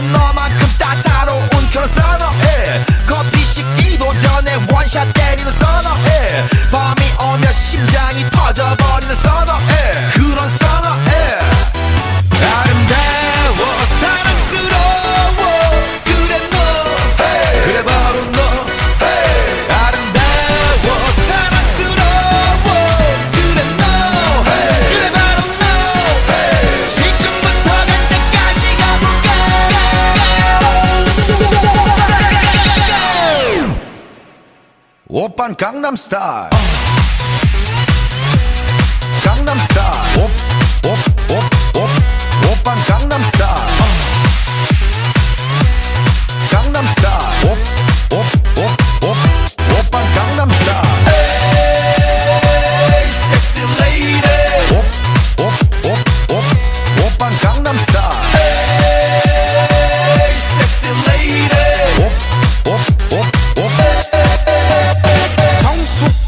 낮에는 오빤 강남스타일 강남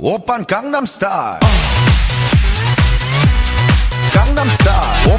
오빤 강남스타일 강남스타일